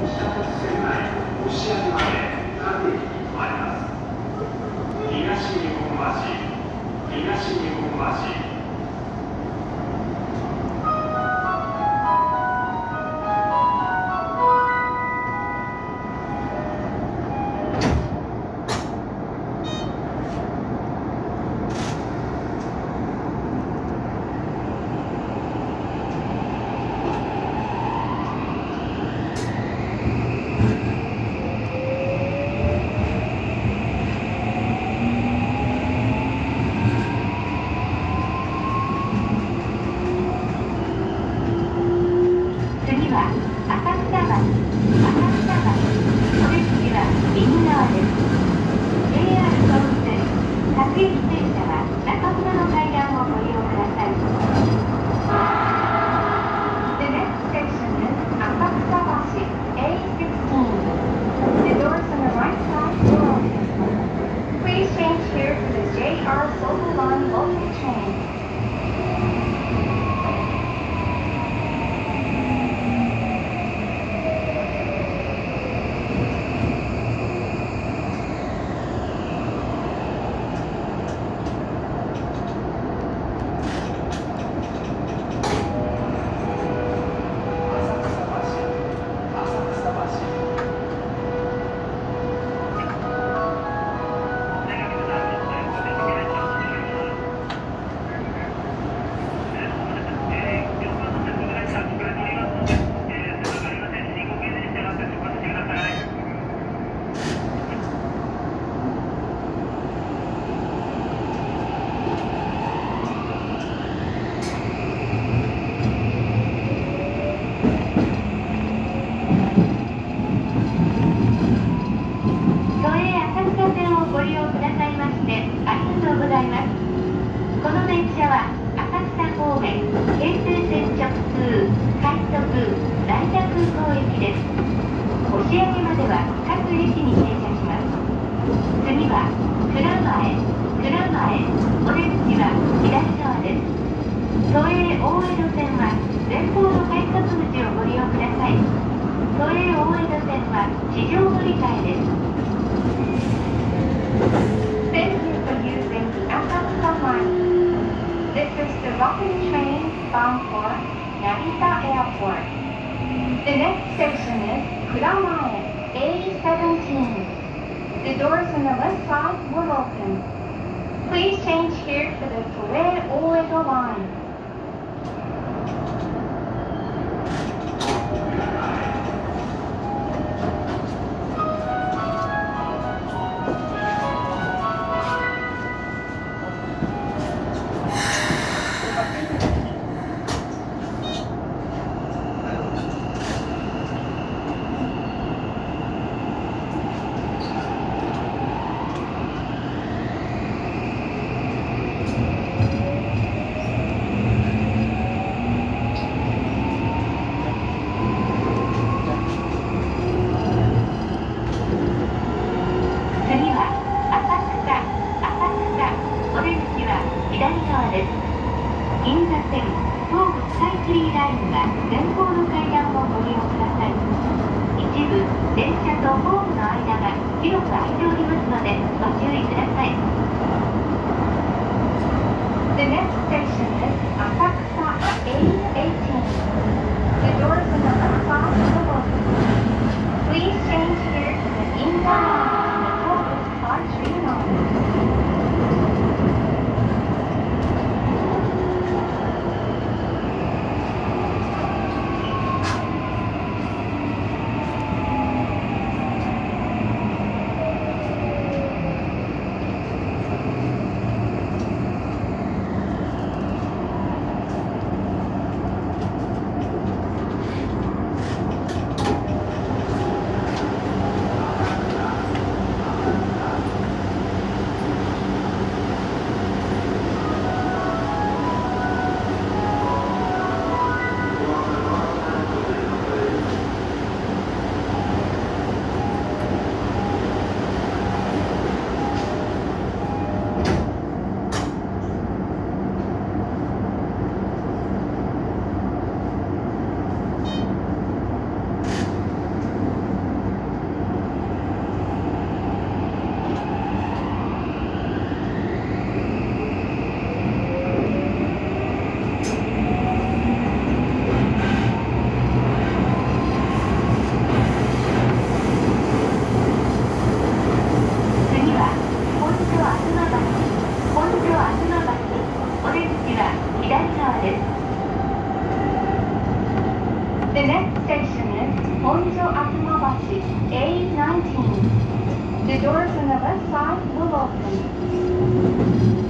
東日本橋車線をご利用くださいましてありがとうございます。この電車は浅草方面京成線直通快速成田空港行きです。押上までは各駅に停車します。次は蔵前蔵前お出口は左側です。都営大江戸線は前方の改札口をご利用ください。都営大江戸線は地上乗り換えです。Thank you for using the Asakusa Line. This is the rocket train bound for Narita Airport. The next station is Kuramae A17. The doors on the left side will open. Please change here for the Toei Oedo Line. きは左側です銀座線東武スカイツリーラインは前方の階段をご利用ください一部電車とホームの間が広く空いておりますのでご注意ください The next station is Asakusa A18. The doors on the left side Please change here to the Ginza. station is Honjo Akimabachi, A19. The doors on the left side will open.